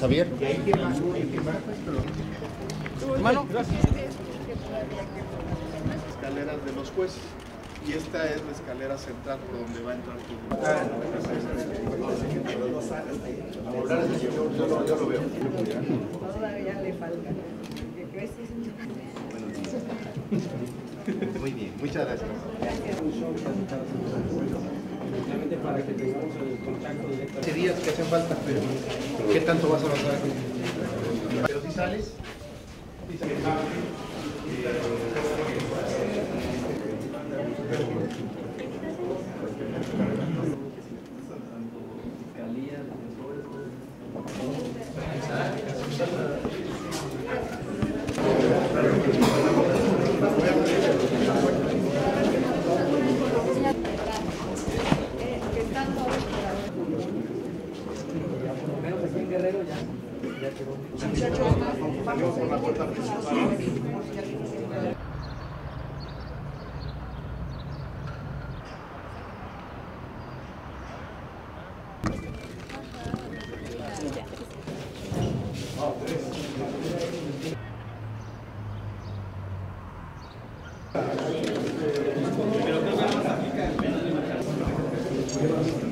Javier. Hermano. escaleras de los jueces. Y esta es la escalera central por donde va a entrar tu. Todavía le falta. Muy bien, muchas gracias. Que tengamos días que hacen falta, pero ¿qué tanto vas a avanzar? Pero si sales, Guerrero ya. Ya quedó. Muchachos, vamos por la puerta. Gracias.